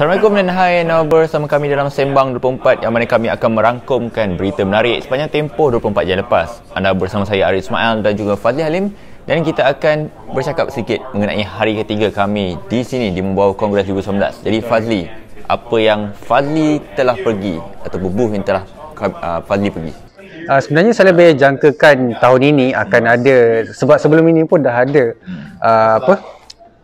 Assalamualaikum dan hai Now bersama kami dalam Sembang 24 yang mana kami akan merangkumkan berita menarik sepanjang tempoh 24 jam lepas. Anda bersama saya Arif Ismail dan juga Fazli Halim dan kita akan bercakap sedikit mengenai hari ketiga kami di sini di Membawa Kongres 2019. Jadi Fazli, apa yang Fazli telah pergi atau bubuh yang telah uh, Fazli pergi? Uh, sebenarnya saya lebih jangkakan tahun ini akan ada sebab sebelum ini pun dah ada uh, apa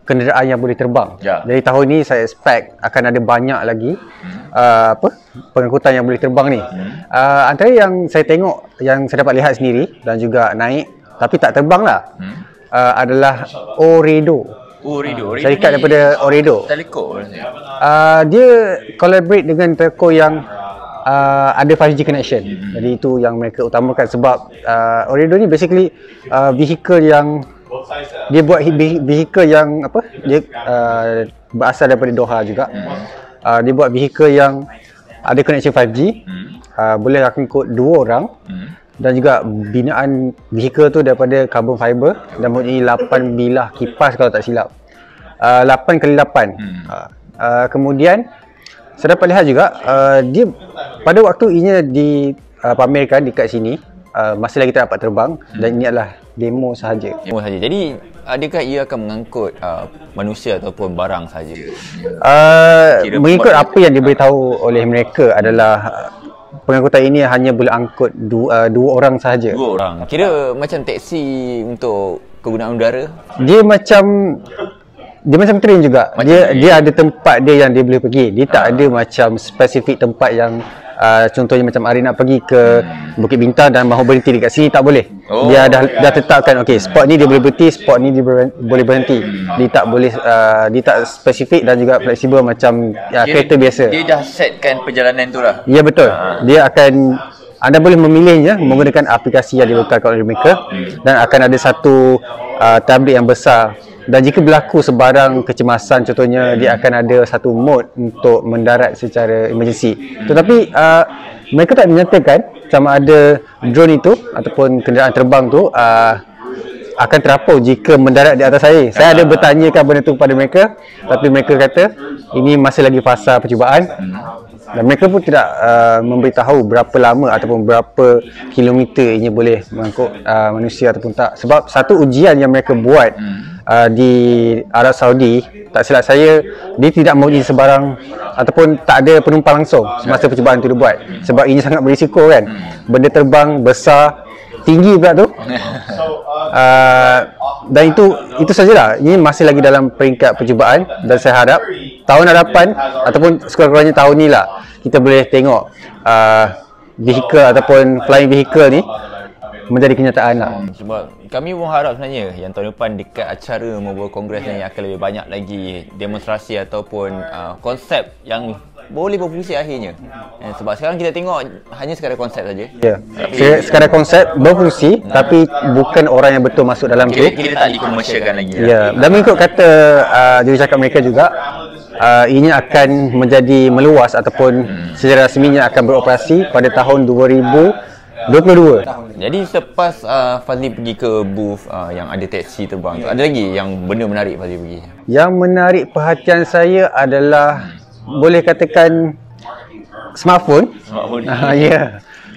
kenderaan yang boleh terbang. Ya. Jadi tahun ni saya expect akan ada banyak lagi hmm. uh, apa pengangkutan yang boleh terbang ni. Hmm. Uh, antara yang saya tengok yang saya dapat lihat sendiri dan juga naik tapi tak terbang lah hmm. uh, adalah Oredo. Oredo. Uh, syarikat daripada Oredo. Telco. Uh, dia collaborate dengan telco yang uh, ada 5G connection. Hmm. Jadi itu yang mereka utamakan sebab uh, Oredo ni basically uh, vehicle yang dia buat vehicle yang apa dia uh, berasal daripada Doha juga hmm. uh, dia buat vehicle yang ada connection 5G hmm. uh, boleh akan ikut dua orang hmm. dan juga binaan vehicle tu daripada carbon fiber dan mempunyai 8 bilah kipas kalau tak silap uh, 8 kali 8 hmm. uh, uh, kemudian saya dapat lihat juga uh, dia pada waktu inya dipamerkan uh, dekat sini uh, masih lagi tak dapat terbang hmm. dan ini adalah demo sahaja. Demo sahaja. Jadi adakah ia akan mengangkut uh, manusia ataupun barang sahaja? Uh, mengikut apa yang diberitahu oleh mereka adalah uh, pengangkutan ini hanya boleh angkut dua, uh, dua orang sahaja. Dua orang. Kira macam teksi untuk kegunaan udara? Dia macam dia macam train juga. Macam dia train. dia ada tempat dia yang dia boleh pergi. Dia tak ha. ada macam spesifik tempat yang uh, contohnya macam Ari nak pergi ke Bukit Bintang dan mahu berhenti dekat sini tak boleh. Oh. Dia dah dah tetapkan okey spot ni dia boleh berhenti, spot ni dia boleh berhenti. Dia tak boleh uh, dia tak spesifik dan juga fleksibel macam uh, kereta biasa. Dia dah setkan perjalanan tu lah. Ya betul. Dia akan anda boleh memilihnya menggunakan aplikasi yang dibekalkan oleh mereka dan akan ada satu uh, tablet yang besar. Dan jika berlaku sebarang kecemasan contohnya dia akan ada satu mode untuk mendarat secara emergency. Tetapi uh, mereka tak menyatakan sama ada drone itu ataupun kenderaan terbang tu uh, akan terapau jika mendarat di atas saya. Saya ada bertanyakan benda itu kepada mereka tapi mereka kata ini masih lagi fasa percubaan dan mereka pun tidak uh, memberitahu berapa lama ataupun berapa kilometer ini boleh mengangkut uh, manusia ataupun tak. Sebab satu ujian yang mereka buat hmm. uh, di Arab Saudi tak silap saya dia tidak mempunyai sebarang ataupun tak ada penumpang langsung semasa percubaan itu dibuat sebab ini sangat berisiko kan. Benda terbang besar tinggi pula tu. Uh, dan itu itu sajalah. Ini masih lagi dalam peringkat percubaan dan saya harap tahun hadapan ataupun sekurang-kurangnya tahun ni lah kita boleh tengok uh, vehicle ataupun flying vehicle ni menjadi kenyataan lah. Hmm, sebab kami pun harap sebenarnya yang tahun depan dekat acara membawa kongres ni akan lebih banyak lagi demonstrasi ataupun uh, konsep yang boleh berfungsi akhirnya. Eh, sebab sekarang kita tengok hanya sekadar konsep saja. Ya. Yeah. Sekadar konsep berfungsi nah. tapi bukan orang yang betul masuk dalam kita, tu. Kita tak dikomersialkan lagi. Ya. Yeah. Dan mengikut kata uh, juri cakap mereka juga uh, ini akan menjadi meluas ataupun hmm. secara rasminya akan beroperasi pada tahun 2000 22 Jadi selepas uh, Fazli pergi ke booth uh, yang ada taksi terbang tu, ada lagi yang benda menarik Fazli pergi? Yang menarik perhatian saya adalah boleh katakan smartphone. Smartphone. Uh, ya. Yeah.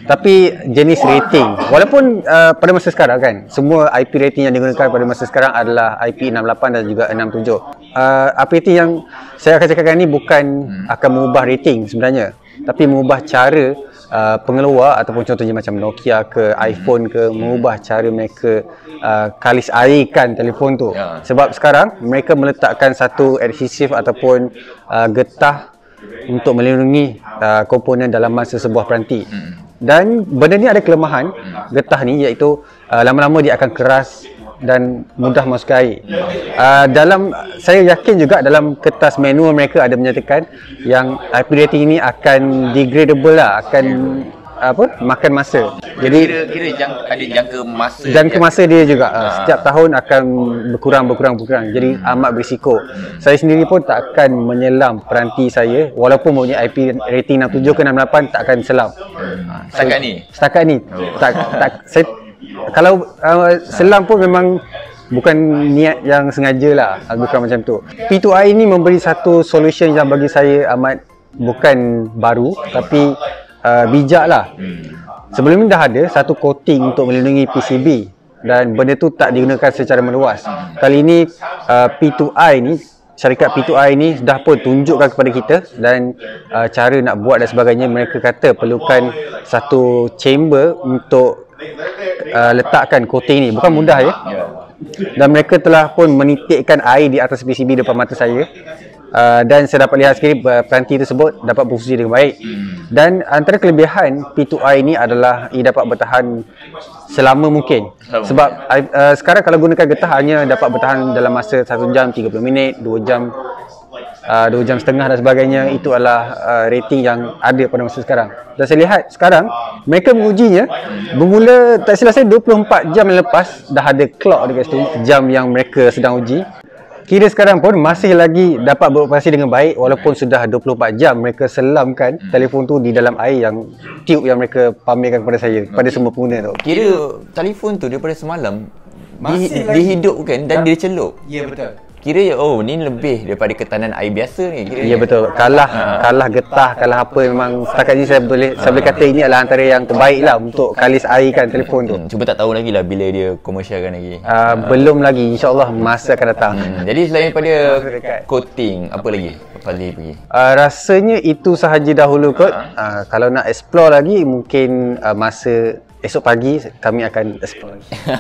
Tapi jenis rating. Walaupun uh, pada masa sekarang kan, semua IP rating yang digunakan pada masa sekarang adalah IP68 dan juga 67. Uh, IP rating yang saya akan cakapkan ni bukan hmm. akan mengubah rating sebenarnya. Tapi mengubah cara uh, pengeluar ataupun contohnya macam Nokia ke iPhone ke mengubah cara mereka uh, kalis airkan telefon tu ya. sebab sekarang mereka meletakkan satu adhesif ataupun uh, getah untuk melindungi uh, komponen dalam masa sebuah peranti hmm. Dan benda ni ada kelemahan getah ni iaitu uh, lama-lama dia akan keras dan mudah masuk air. Uh, dalam saya yakin juga dalam kertas manual mereka ada menyatakan yang IP rating ini akan degradable lah, akan apa makan masa. Jadi kira kira jang, ada jangka masa. Jangka masa dia juga uh, setiap tahun akan berkurang berkurang berkurang. Jadi hmm. amat berisiko. Hmm. Saya sendiri pun tak akan menyelam peranti saya walaupun punya IP rating 67 ke 68 tak akan selam. Hmm. Setakat ni. Setakat ni. Oh. Tak tak saya kalau uh, selam pun memang bukan niat yang sengaja lah kurang macam tu P2I ni memberi satu solution yang bagi saya amat bukan baru tapi uh, bijak lah. Sebelum ni dah ada satu coating untuk melindungi PCB dan benda tu tak digunakan secara meluas. Kali ini uh, P2I ni syarikat P2I ni dah pun tunjukkan kepada kita dan uh, cara nak buat dan sebagainya mereka kata perlukan satu chamber untuk uh, letakkan coating ni. Bukan mudah ya. Dan mereka telah pun menitikkan air di atas PCB depan mata saya uh, dan saya dapat lihat sekali uh, peranti tersebut dapat berfungsi dengan baik. Dan antara kelebihan P2I ni adalah ia dapat bertahan selama mungkin. Selama sebab uh, sekarang kalau gunakan getah hanya dapat bertahan dalam masa 1 jam 30 minit 2 jam uh, 2 jam setengah dan sebagainya itu adalah uh, rating yang ada pada masa sekarang. Dan saya lihat sekarang mereka mengujinya bermula tak silap saya 24 jam yang lepas dah ada clock dekat situ jam yang mereka sedang uji Kira sekarang pun masih lagi dapat beroperasi dengan baik walaupun sudah 24 jam mereka selamkan telefon tu di dalam air yang tube yang mereka pamerkan kepada saya kepada semua pengguna tu. Kira telefon tu daripada semalam Masih di, lagi. dihidupkan dan dia celup. Ya betul. Kira oh ni lebih daripada ketahanan air biasa ni kira. Ya betul. Kalah kalah getah, kalah apa memang setakat ni saya boleh saya boleh kata ini adalah antara yang terbaik lah untuk kalis airkan telefon tu. Hmm, cuma tak tahu lagi lah bila dia komersialkan lagi. Uh, belum lagi insya-Allah masa akan datang. Hmm, jadi selain daripada coating, apa lagi? Fazli pergi. Uh, rasanya itu sahaja dahulu kot. Uh, kalau nak explore lagi mungkin uh, masa esok pagi kami akan explore.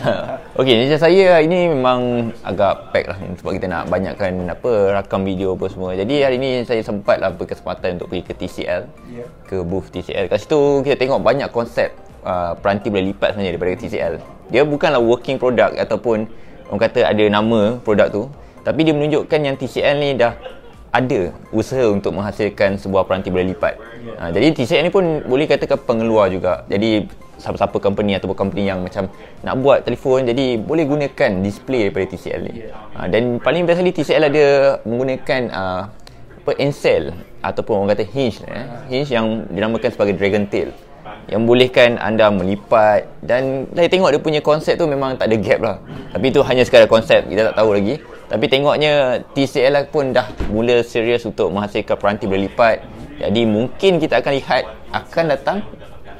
Okey, macam saya hari ni memang agak pack lah sebab kita nak banyakkan apa rakam video apa semua. Jadi hari ni saya sempat lah berkesempatan untuk pergi ke TCL. Ya. Ke booth TCL. Kat situ kita tengok banyak konsep uh, peranti boleh lipat sebenarnya daripada TCL. Dia bukanlah working product ataupun orang kata ada nama produk tu, tapi dia menunjukkan yang TCL ni dah ada usaha untuk menghasilkan sebuah peranti boleh lipat. Ha, jadi TCL ni pun boleh katakan pengeluar juga. Jadi siapa-siapa company ataupun company yang macam nak buat telefon jadi boleh gunakan display daripada TCL ni. Ha, dan paling best sekali TCL ada menggunakan uh, apa encel ataupun orang kata hinge eh. Hinge yang dinamakan sebagai dragon tail yang bolehkan anda melipat dan saya tengok dia punya konsep tu memang tak ada gap lah tapi itu hanya sekadar konsep kita tak tahu lagi tapi tengoknya TCL pun dah mula serius untuk menghasilkan peranti boleh lipat jadi mungkin kita akan lihat akan datang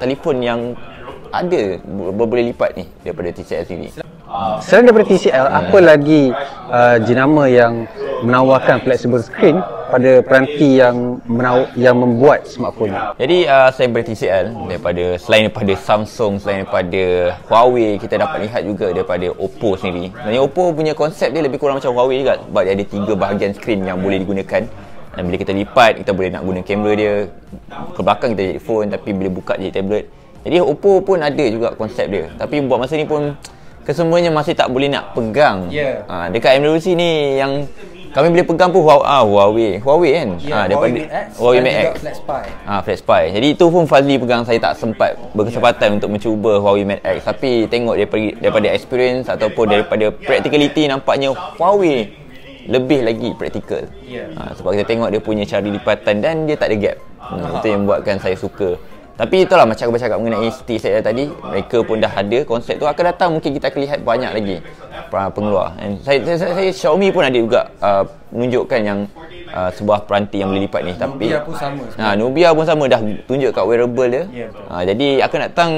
telefon yang ada bo- boleh lipat ni daripada TCL sendiri Selain daripada TCL, apa lagi uh, jenama yang menawarkan flexible screen pada peranti yang menaw- yang membuat smartphone ni? Jadi uh, selain daripada TCL, daripada selain daripada Samsung, selain daripada Huawei, kita dapat lihat juga daripada Oppo sendiri. Sebenarnya Oppo punya konsep dia lebih kurang macam Huawei juga sebab dia ada tiga bahagian skrin yang boleh digunakan. Dan bila kita lipat, kita boleh nak guna kamera dia. Ke belakang kita jadi phone tapi bila buka jadi tablet. Jadi Oppo pun ada juga konsep dia. Tapi buat masa ni pun kesemuanya masih tak boleh nak pegang. Ya. Ha, dekat MWC ni yang kami boleh pegang pun Huawei, ah, Huawei. Huawei kan? Ya, Ah, Huawei Mate X Huawei Mate X. Ah, Flex Pi. Jadi itu pun Fazli pegang saya tak sempat berkesempatan untuk mencuba Huawei Mate X tapi tengok daripada daripada experience ataupun daripada practicality nampaknya Huawei lebih lagi praktikal. Ya. Ha, sebab kita tengok dia punya cara lipatan dan dia tak ada gap. Hmm, itu yang buatkan saya suka. Tapi itulah macam aku bercakap mengenai TCL tadi, mereka pun dah ada konsep tu akan datang mungkin kita akan lihat banyak lagi pengeluar. And saya, saya, saya, saya Xiaomi pun ada juga uh, menunjukkan yang uh, sebuah peranti yang boleh lipat ni tapi Nubia pun sama Ha, Nubia pun sama dah tunjuk kat wearable dia. Betul. ha, jadi akan datang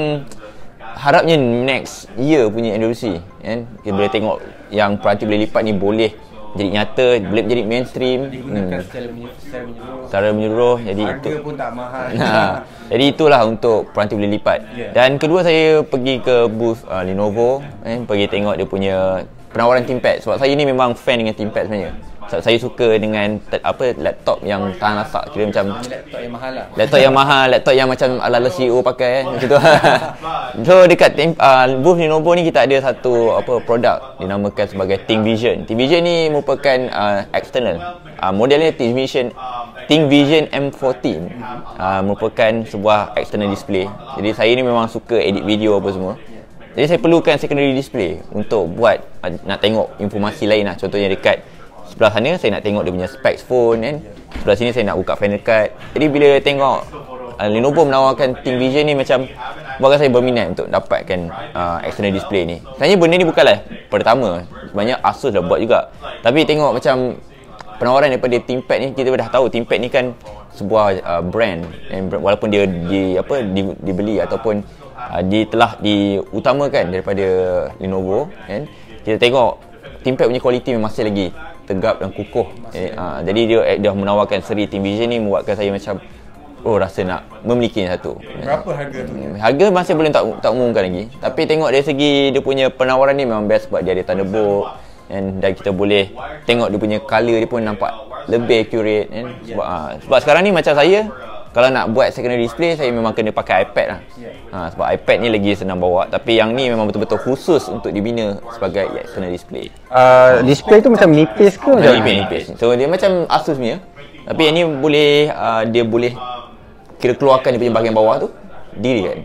harapnya next year punya NWC kan. Kita boleh tengok yang peranti boleh lipat ni boleh jadi nyata, boleh jadi mainstream. Digunakan Hmm. secara menyeluruh. Secara menyeluruh. Secara menyeluruh jadi Harga itu. pun tak mahal. Ha, jadi itulah untuk peranti boleh lipat. Ya. Dan kedua saya pergi ke booth uh, Lenovo eh, pergi tengok dia punya penawaran ThinkPad sebab saya ni memang fan dengan ThinkPad sebenarnya. Saya suka dengan apa laptop yang tahan lasak kira macam Laptop yang mahal lah. Laptop yang mahal, laptop yang macam ala-ala CEO pakai kan macam tu. so dekat tim- uh, booth Lenovo ni kita ada satu apa produk dinamakan sebagai ThinkVision. ThinkVision ni merupakan uh, external. Uh, modelnya ThinkVision ThinkVision M14 uh, merupakan sebuah external display. Jadi saya ni memang suka edit video apa semua. Jadi saya perlukan secondary display untuk buat uh, nak tengok informasi lain lah. Contohnya dekat sebelah sana saya nak tengok dia punya specs phone kan. Sebelah sini saya nak buka Final Cut. Jadi bila tengok uh, Lenovo menawarkan ThinkVision ni macam buatkan saya berminat untuk dapatkan uh, external display ni. Sebenarnya benda ni bukanlah pertama. Sebenarnya Asus dah buat juga. Tapi tengok macam penawaran daripada ThinkPad ni kita dah tahu ThinkPad ni kan sebuah uh, brand and walaupun dia di apa di, dibeli ataupun uh, di telah diutamakan daripada Lenovo kan kita tengok ThinkPad punya kualiti masih lagi tegap dan kukuh eh, uh, jadi dia eh, dah menawarkan seri ThinkVision ni membuatkan saya macam oh rasa nak memiliki satu Berapa harga tu? Hmm, Harga masih belum tak tak umumkan lagi. Tapi tengok dari segi dia punya penawaran ni memang best sebab dia ada Thunderbolt and dan kita boleh tengok dia punya color dia pun nampak lebih accurate kan. Sebab ah, sebab sekarang ni macam saya kalau nak buat secondary display saya memang kena pakai iPad lah. Ha, sebab iPad ni lagi senang bawa tapi yang ni memang betul-betul khusus untuk dibina sebagai external display. Uh, display tu macam nipis ke? Macam nipis nipis. So dia macam Asus punya. Tapi yang ni boleh uh, dia boleh kira keluarkan dia punya bahagian bawah tu diri kan.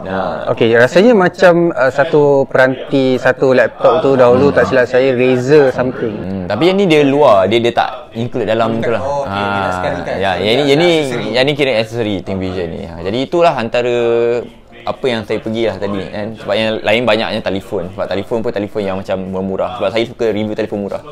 Nah, Okey, rasanya macam uh, satu peranti satu laptop tu dahulu tak silap saya Razer something. Hmm, tapi yang ni dia luar, dia dia tak include dalam tu lah. Oh, okey, dia nak sekalikan. ya, yang ni, yang ni, yang ni kira aksesori Think Vision ni. Ha, jadi itulah antara apa yang saya pergi lah tadi kan? Sebab yang lain banyaknya telefon. Sebab telefon pun telefon yang macam murah sebab saya suka review telefon murah.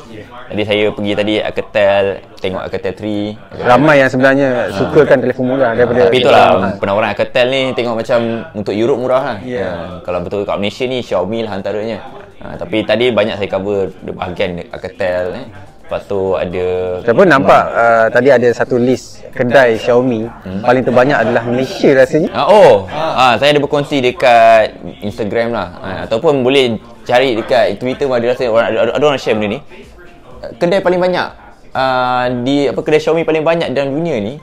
Jadi saya pergi tadi Alcatel tengok Alcatel 3 Ramai yang sebenarnya sukakan telefon murah daripada tapi itulah penawaran Alcatel ni tengok macam untuk Europe murah lah. Ya. ha, kalau betul kat Malaysia ni Xiaomi lah antaranya. Ha, tapi tadi banyak saya cover bahagian Alcatel eh. Lepas tu ada Saya pun nampak uh, tadi ada satu list kedai Xiaomi Hmm. paling terbanyak adalah Malaysia rasanya. Ah, oh, ah. saya ada berkongsi dekat Instagram lah. Ah, ataupun boleh cari dekat Twitter pun ada rasa orang ada, ada orang share benda ni. Kedai paling banyak ah, di apa kedai Xiaomi paling banyak dalam dunia ni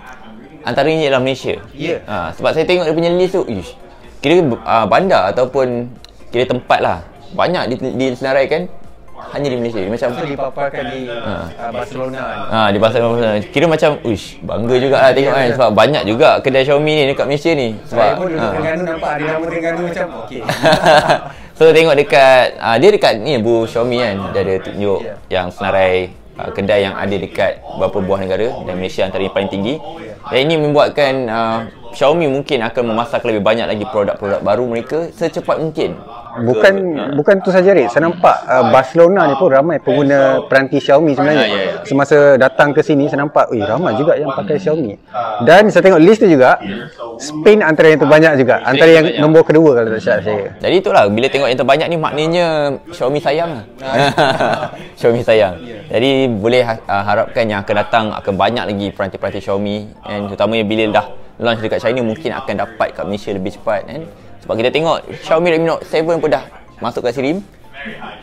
antaranya ialah Malaysia. Ya. Ah, sebab saya tengok dia punya list tu, ish, kira ah, bandar ataupun kira tempat lah. Banyak di, disenaraikan hanya di Malaysia. Dia Macam Itu dipaparkan di uh, Barcelona. Ha, di pasar pasar. Kira macam, uish, bangga juga lah tengok kan. Sebab banyak juga kedai Xiaomi ni dekat Malaysia ni. Sebab, Saya pun duduk ha. Terengganu nampak ada nama Terengganu macam okey. so tengok dekat uh, dia dekat ni bu Xiaomi kan dia ada tunjuk yang senarai uh, kedai yang ada dekat beberapa buah negara dan Malaysia antara yang paling tinggi dan ini membuatkan uh, Xiaomi mungkin akan memasarkan lebih banyak lagi produk-produk baru mereka secepat mungkin Bukan bukan tu saja Rik. Saya nampak uh, Barcelona ni pun ramai pengguna peranti Xiaomi sebenarnya. Ya, ya, ya. Semasa datang ke sini saya nampak, "Ui, ramai juga yang pakai Xiaomi." Dan saya tengok list tu juga Spain antara yang terbanyak juga. Antara yang nombor kedua kalau tak silap saya. Jadi itulah bila tengok yang terbanyak ni maknanya Xiaomi sayang. Xiaomi sayang. Jadi boleh ha- uh, harapkan yang akan datang akan banyak lagi peranti-peranti Xiaomi and terutamanya bila dah launch dekat China mungkin akan dapat kat Malaysia lebih cepat kan. Sebab kita tengok Xiaomi Redmi Note 7 pun dah masuk kat Sirim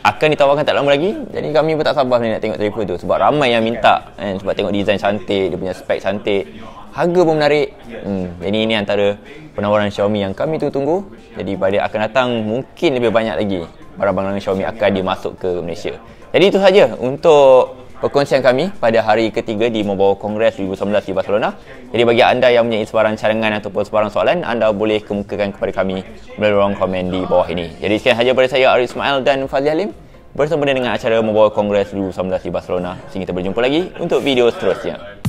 akan ditawarkan tak lama lagi. Jadi kami pun tak sabar nak tengok telefon tu. Sebab ramai yang minta kan? Sebab tengok design cantik dia punya spek cantik. Harga pun menarik. Hmm, jadi ini antara penawaran Xiaomi yang kami tu tunggu. Jadi pada akan datang mungkin lebih banyak lagi barang-barang Xiaomi akan dimasuk ke Malaysia. Jadi itu saja untuk perkongsian kami pada hari ketiga di Mobile Congress 2019 di Barcelona. Jadi bagi anda yang mempunyai sebarang cadangan ataupun sebarang soalan, anda boleh kemukakan kepada kami melalui ruang komen di bawah ini. Jadi sekian sahaja daripada saya Arif Ismail dan Fazli Halim bersama dengan acara Mobile Congress 2019 di Barcelona. Sehingga kita berjumpa lagi untuk video seterusnya.